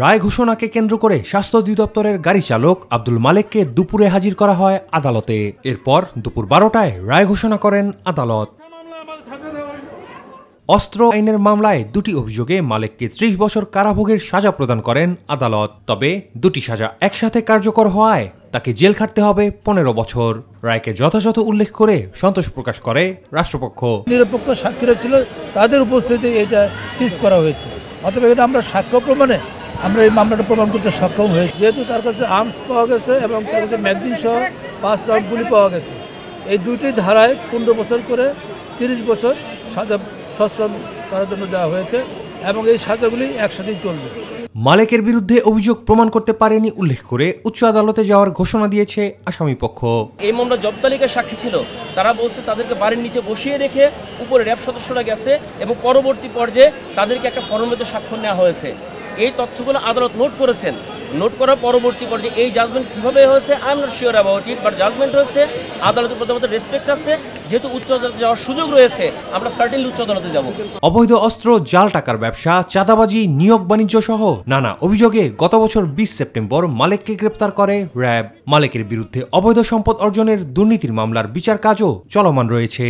রায় ঘোষণাকে কেন্দ্র করে স্বাস্থ্য অধিদপ্তরের গাড়ি চালক আব্দুল মালেককে দুপুরে হাজির করা হয় আদালতে। এরপর দুপুর বারোটায় রায় ঘোষণা করেন আদালত। অস্ত্র আইনের মামলায় দুটি অভিযোগে মালেককে ত্রিশ বছর কারাভোগের সাজা প্রদান করেন আদালত। তবে দুটি সাজা একসাথে কার্যকর হওয়ায় তাকে জেল খাটতে হবে পনেরো বছর। রায়কে যথাযথ উল্লেখ করে সন্তোষ প্রকাশ করে রাষ্ট্রপক্ষ। নিরপেক্ষ সাক্ষীরা ছিল, তাদের উপস্থিতি এটা সিজ করা হয়েছে। অথবা এটা আমরা সাক্ষ্য প্রমাণে আমরা এই মামলাটা প্রমাণ করতে সক্ষম হয়েছি। যেহেতু তার কাছে আর্মস পাওয়া গেছে এবং তার কাছে ম্যাগজিন সহ পাঁচ রাউন্ড গুলি পাওয়া গেছে। এই দুইটি ধারায় পনেরো বছর করে তিরিশ বছর সাজা সশ্রম করার জন্য দেওয়া হয়েছে এবং এই সাজাগুলি একসাথেই চলবে। মালেকের বিরুদ্ধে অভিযোগ প্রমাণ করতে পারেনি উল্লেখ করে উচ্চ আদালতে যাওয়ার ঘোষণা দিয়েছে আসামি পক্ষ। এই মামলা জব তালিকার সাক্ষী ছিল। তারা বলছে তাদেরকে বাড়ির নিচে বসিয়ে রেখে উপরে র্যাব সদস্যরা গেছে এবং পরবর্তী পর্যায়ে তাদেরকে একটা ফরমেতে স্বাক্ষর নেওয়া হয়েছে। এই তথ্যগুলো আদালত নোট করেছেন। নোট করার পরবর্তী পর্যায়ে এই জাজমেন্ট কীভাবে হয়েছে? I am not sure about it but judgement হয়েছে। আদালতের প্রতি আমাদের রেসপেক্ট আছে। যেহেতু উচ্চ আদালতে যাওয়ার সুযোগ রয়েছে, আমরা সার্টেনলি উচ্চ আদালতে যাব। অবৈধ অস্ত্র, জাল টাকার ব্যবসা, চাঁদাবাজি, নিয়োগ বাণিজ্য সহ নানা অভিযোগে গত বছর বিশ সেপ্টেম্বর মালেককে গ্রেপ্তার করে র্যাব। মালেকের বিরুদ্ধে অবৈধ সম্পদ অর্জনের দুর্নীতির মামলার বিচার কাজও চলমান রয়েছে।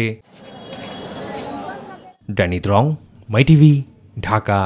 Danny Drong, My TV, Dhaka.